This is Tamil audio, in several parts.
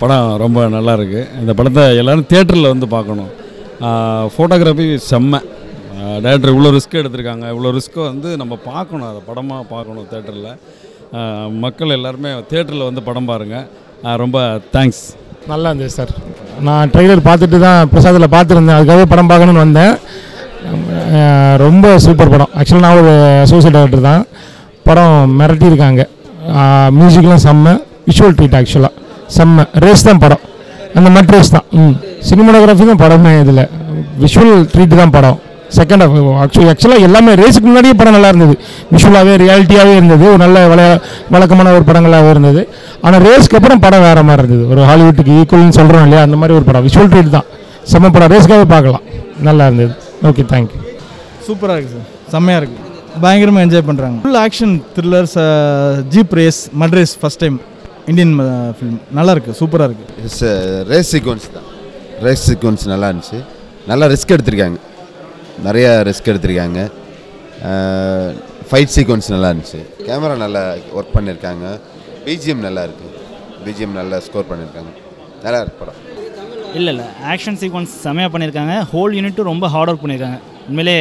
படம் ரொம்ப நல்லா இருக்கு. இந்த படத்தை எல்லாரும் தியேட்டரில் வந்து பார்க்கணும். ஃபோட்டோகிராஃபி செம்ம. டேரக்டர் இவ்வளோ ரிஸ்க் எடுத்திருக்காங்க. இவ்வளோ ரிஸ்க்கை வந்து நம்ம பார்க்கணும். அதை படமாக பார்க்கணும் தேட்டரில் மக்கள் எல்லாருமே தேட்டரில் வந்து படம் பாருங்கள் ரொம்ப தேங்க்ஸ் நல்லா இருந்தது சார். நான் ட்ரெய்லர் பார்த்துட்டு தான் பிரசாதில் பார்த்துருந்தேன். அதுக்காகவே படம் பார்க்கணுன்னு வந்தேன். ரொம்ப சூப்பர் படம். ஆக்சுவலாக நான் ஒரு அசோசியேட் டேரக்டர் தான். படம் மிரட்டியிருக்காங்க. மியூசிக்லாம் செம்ம. விஷுவல் ட்ரீட் ஆக்சுவலாக செம்ம. ரேஸ் தான் படம். அந்த மட் ரேஸ் தான். ம். சினிமாடோகிராஃபி தான் படமே இதில். விஷுவல் ட்ரீட் தான் படம். செகண்ட் ஆஃப் ஆக்சுவலி ஆக்சுவலாக எல்லாமே ரேஸுக்கு முன்னாடியே படம் நல்லா இருந்தது. விஷுவலாகவே ரியாலிட்டியாகவே இருந்தது. ஒரு நல்ல வள வழக்கமான ஒரு படங்களாகவே இருந்தது. ஆனால் ரேஸ்க்கு அப்புறம் படம் வேறு மாதிரி இருந்தது. ஒரு ஹாலிவுட்டுக்கு ஈக்குவல்னு சொல்கிறோம் இல்லையா? அந்த மாதிரி ஒரு படம். விஷுவல் ட்ரீட் தான். செம்ம படம். ரேஸ்க்காகவே பார்க்கலாம். நல்லா இருந்தது. ஓகே தேங்க்யூ சூப்பராக இருக்குது சார் செம்மையாக இருக்குது பயங்கரமாக என்ஜாய் பண்ணுறாங்க full action thrillers jeep race mud race first time Indian film நல்லா இருக்குது சூப்பராக இருக்குது இட்ஸ் ரேஸ் சீக்வன்ஸ் தான். ரேஸ் சீக்வன்ஸ் நல்லா இருந்துச்சு. நல்லா ரிஸ்க் எடுத்திருக்காங்க. நிறைய ரிஸ்க் எடுத்திருக்காங்க. ஃபைட் சீக்வன்ஸ் நல்லா இருந்துச்சு. கேமரா நல்லா ஒர்க் பண்ணியிருக்காங்க பிஜிஎம் நல்லா இருக்குது பிஜிஎம் நல்லா ஸ்கோர் பண்ணியிருக்காங்க நல்லா இருக்கு படம். இல்லை இல்லை. ஆக்ஷன் சீக்வன்ஸ் செமையாக பண்ணியிருக்காங்க ஹோல் யூனிட்டும் ரொம்ப ஹார்ட் ஒர்க் பண்ணியிருக்காங்க உண்மையிலே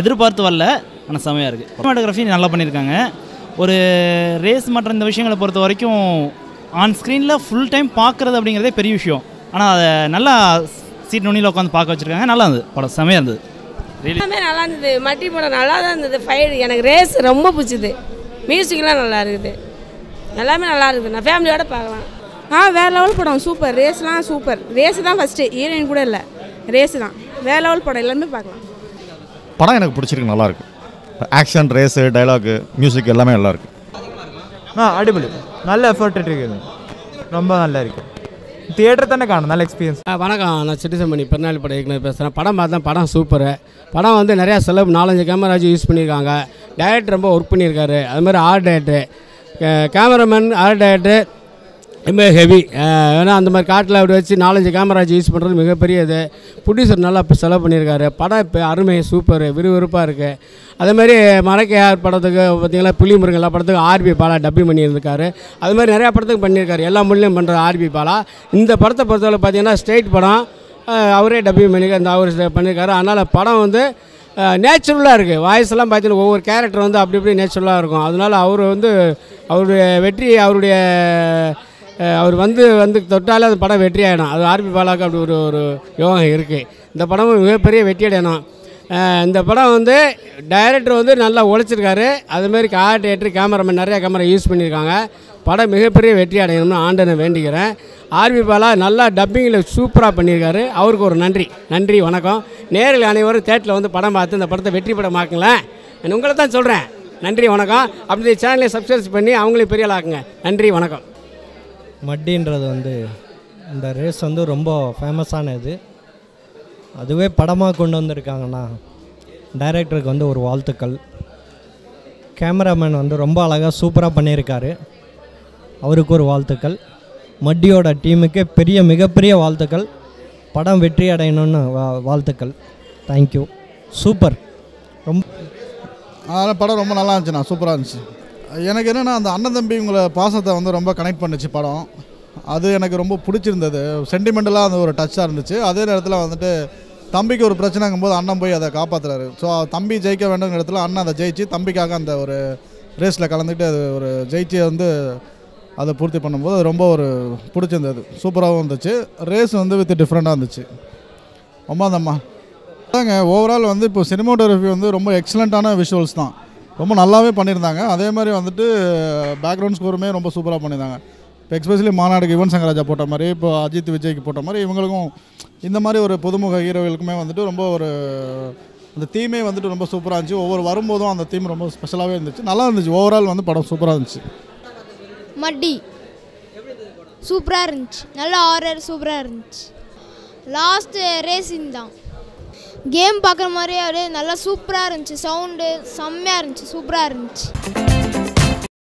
எதிர்பார்த்து வரல ஆனால் செமையாக இருக்குது சினிமாட்டோகிராஃபி நல்லா பண்ணியிருக்காங்க ஒரு ரேஸ் மற்ற இந்த விஷயங்களை பொறுத்த வரைக்கும் ஆன் ஸ்க்ரீனில் ஃபுல் டைம் பார்க்குறது அப்படிங்கிறதே பெரிய விஷயம். ஆனால் அதை நல்லா சீட் நுனியில் உட்காந்து பார்க்க வச்சுருக்காங்க. நல்லா இருந்தது. படம் செமையாக இருந்தது. எல்லாமே நல்லா இருந்தது. மட்டி படம் நல்லா தான் இருந்தது. ஃபைட் எனக்கு ரேஸ் ரொம்ப பிடிச்சது. மியூசிக்லாம் நல்லா இருக்குது. எல்லாமே நல்லா இருக்குது. நான் ஃபேமிலியோட பார்க்கலாம். ஆ வேறு லெவல் படம். சூப்பர் ரேஸ்லாம் சூப்பர் ரேஸ் தான் ஃபஸ்ட்டு ஹீரோயின் கூட இல்லை. ரேஸ் தான். வேறு லெவல் படம். எல்லாமே பார்க்கலாம். படம் எனக்கு பிடிச்சிருக்கு. நல்லா இருக்கு. ஆக்ஷன் ரேஸு டைலாகு மியூசிக் எல்லாமே நல்லா இருக்கு ஆ அடிபொலி. நல்ல எஃபர்ட் இருக்குது ரொம்ப நல்லா இருக்குது தியேட்டர் தானே காணும் நல்ல எக்ஸ்பீரியன்ஸ் ஆ, வணக்கம். நான் சிட்டிசன் பண்ணி பெருநாள் படம் இயக்குனர் பேசுகிறேன் படம் பார்த்தேன் படம் சூப்பரு படம் வந்து நிறையா செலவு நாலஞ்சு கேமராஜ் யூஸ் பண்ணியிருக்காங்க. டேரக்டர் ரொம்ப ஒர்க் பண்ணியிருக்காரு. அது மாதிரி art director cameraman art director ரொம்ப ஹெவி ஏன்னா அந்த மாதிரி காட்டில் அப்படி வச்சு நாலஞ்சு கேமராஜ் யூஸ் பண்ணுறது மிகப்பெரிய இது ப்ரொடியூசர் நல்லா இப்போ செலவு பண்ணியிருக்காரு. படம் இப்போ அருமை சூப்பர் விறுவிறுப்பாக இருக்குது அதே மாதிரி படத்துக்கு பார்த்தீங்கன்னா புலி முருகன் எல்லா படத்துக்கும் ஆர்பி பாலா டப்பிங் பண்ணியிருக்காரு அது மாதிரி நிறையா படத்துக்கு பண்ணியிருக்காரு. எல்லா மொழிலையும் பண்ணுற ஆர்பி பாலா. இந்த படத்தை பொறுத்தவரை பார்த்தீங்கன்னா ஸ்டேட் படம் அவரே டப்பிங் பண்ணியிருக்காரு இந்த அவர் பண்ணியிருக்காரு. அதனால் படம் வந்து நேச்சுரலாக இருக்குது வாய்ஸ்லாம் பார்த்தீங்கன்னா ஒவ்வொரு கேரக்டர் வந்து அப்படி இப்படி நேச்சுரலாக இருக்கும். அதனால் அவர் வந்து அவருடைய வெற்றி அவருடைய அவர் வந்து வந்து தொட்டாலே அந்த படம் வெற்றி ஆகிடும் அது ஆர்பி பாலாக்கு அப்படி ஒரு ஒரு யோகம் இருக்குது இந்த படமும் மிகப்பெரிய வெற்றி அடையணும். இந்த படம் வந்து டைரக்டர் வந்து நல்லா உழைச்சிருக்காரு அதுமாரி ஆர்ட் டேரக்டர் கேமராமேன் நிறையா கேமரா யூஸ் பண்ணியிருக்காங்க. படம் மிகப்பெரிய வெற்றி அடையணும்னு ஆண்டனை வேண்டிக்கிறேன். ஆர்பி பாலா நல்லா டப்பிங்கில் சூப்பராக பண்ணியிருக்காரு. அவருக்கு ஒரு நன்றி. நன்றி வணக்கம். நேரில் அனைவரும் தேட்டரில் வந்து படம் பார்த்து இந்த படத்தை வெற்றி படமாக்குங்களேன் நான் உங்களை தான் சொல்கிறேன் நன்றி வணக்கம். அப்படி சேனலை சப்ஸ்கிரைப் பண்ணி அவங்களையும் பெரிய ஆளாக்குங்க. நன்றி வணக்கம். மட்டின்றது வந்து இந்த ரேஸ் வந்து ரொம்ப ஃபேமஸான இது அதுவே படமாக கொண்டு வந்திருக்காங்கன்னா டைரக்டருக்கு வந்து ஒரு வாழ்த்துக்கள். கேமராமேன் வந்து ரொம்ப அழகாக சூப்பராக பண்ணியிருக்காரு. அவருக்கு ஒரு வாழ்த்துக்கள். மட்டியோட டீமுக்கு பெரிய மிகப்பெரிய வாழ்த்துக்கள். படம் வெற்றி அடையணும்னு வா வாழ்த்துக்கள். தேங்க்யூ சூப்பர் ரொம்ப அதனால் படம் ரொம்ப நல்லா இருந்துச்சுண்ணா சூப்பராக இருந்துச்சு. எனக்கு என்னென்னா அந்த அண்ணன் தம்பி உங்களை பாசத்தை வந்து ரொம்ப கனெக்ட் பண்ணுச்சு படம். அது எனக்கு ரொம்ப பிடிச்சிருந்தது. சென்டிமெண்டலாக அந்த ஒரு டச்சாக இருந்துச்சு. அதே நேரத்தில் வந்துட்டு தம்பிக்கு ஒரு பிரச்சனைங்கும் போது அண்ணன் போய் அதை காப்பாற்றுறாரு ஸோ தம்பி ஜெயிக்க வேண்டுங்கிற இடத்துல அண்ணன் அதை ஜெயிச்சு தம்பிக்காக அந்த ஒரு ரேஸில் கலந்துக்கிட்டு அது ஒரு ஜெயிச்சு வந்து அதை பூர்த்தி பண்ணும்போது அது ரொம்ப ஒரு பிடிச்சிருந்தது. சூப்பராகவும் இருந்துச்சு. ரேஸ் வந்து வித் டிஃப்ரெண்ட்டாக இருந்துச்சு. ரொம்ப அந்தம்மா அதாங்க ஓவரால் வந்து இப்போ சினிமாட்டோகிராஃபி வந்து ரொம்ப எக்ஸலண்ட்டான விஷுவல்ஸ் தான். ரொம்ப நல்லாவே பண்ணியிருந்தாங்க. அதே மாதிரி வந்துட்டு பேக்ரவுண்ட் ஸ்கோருமே ரொம்ப சூப்பராக பண்ணியிருந்தாங்க. இப்போ எக்ஸ்பெஷலி மாநாடுக்கு யுவன் சங்கராஜா போட்ட மாதிரி இப்போ அஜித் விஜய்க்கு போட்ட மாதிரி இவங்களுக்கும் இந்த மாதிரி ஒரு புதுமுக ஹீரோகளுக்குமே வந்துட்டு ரொம்ப ஒரு அந்த தீமே வந்துட்டு ரொம்ப சூப்பராக இருந்துச்சு. ஒவ்வொரு வரும்போதும் அந்த தீம் ரொம்ப ஸ்பெஷலாகவே இருந்துச்சு. நல்லா இருந்துச்சு. ஓவரால் வந்து படம் சூப்பராக இருந்துச்சு. மட்டி. சூப்பராக இருந்துச்சு. நல்லா ஆர்டர் சூப்பராக இருந்துச்சு. லாஸ்ட்டு ரேசிங் தான் கேம் பார்க்குற மாதிரியே அப்படியே நல்லா சூப்பராக இருந்துச்சு. சவுண்டு செம்மையாக இருந்துச்சு. சூப்பராக இருந்துச்சு.